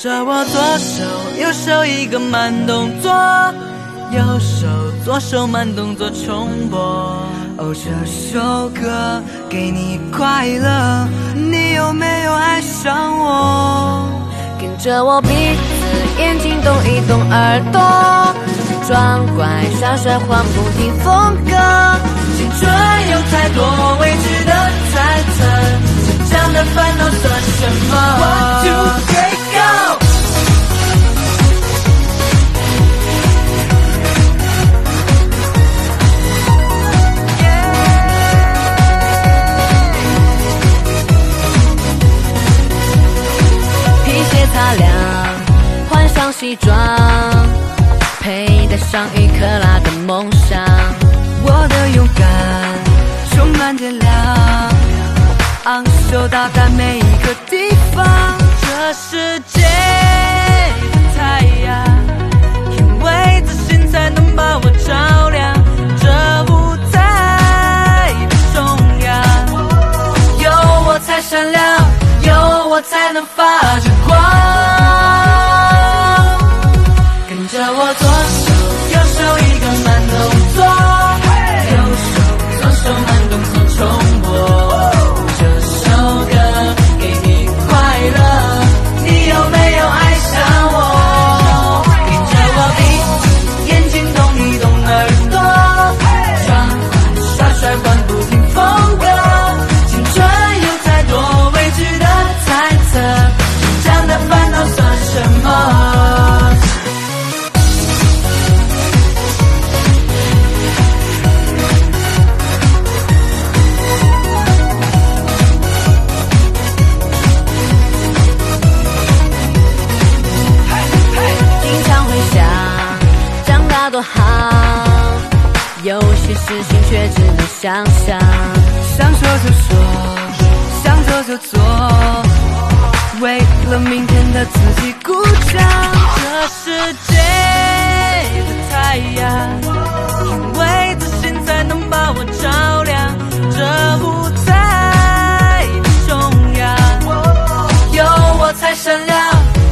着我左手右手一个慢动作，右手左手慢动作重播。哦，这首歌给你快乐，你有没有爱上我？跟着我鼻子眼睛动一动耳朵，装乖耍帅换不停风格。青春有太多未知的猜测，成长的烦恼算什么皮鞋擦亮，换上西装，佩戴上一克拉的梦想。我的勇敢充满电量，昂首到达每一个地方。这世界的太阳，因为自信才能把我照亮。这舞台的中央，有我才闪亮，有我才能发着我左手。好，有些事情却只能想象。想说就说，想做就做，为了明天的自己鼓掌。这世界的太阳，因为自信才能把我照亮。这舞台的中央，有我才闪亮，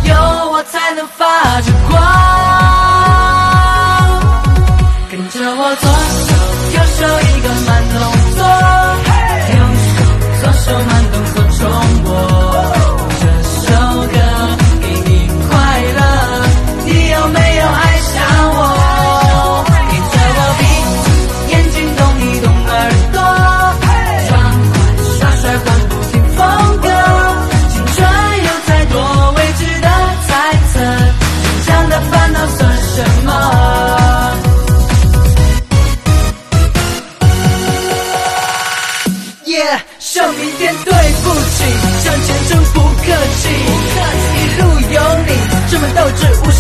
有我才能发着我左手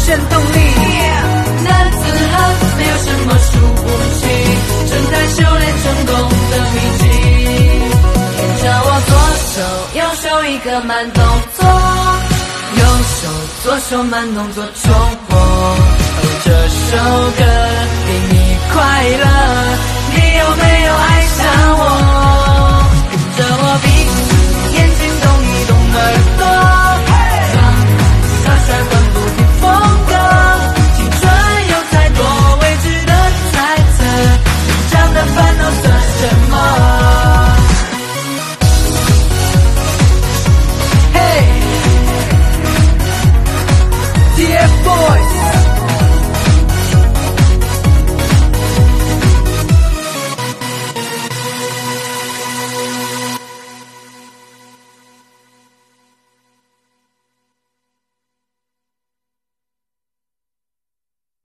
志无限动力。男子汉没有什么输不起，正在修炼成功的秘籍。跟着我左手右手一个慢动作，右手左手慢动作重播。哦，这首歌给你快乐，你有？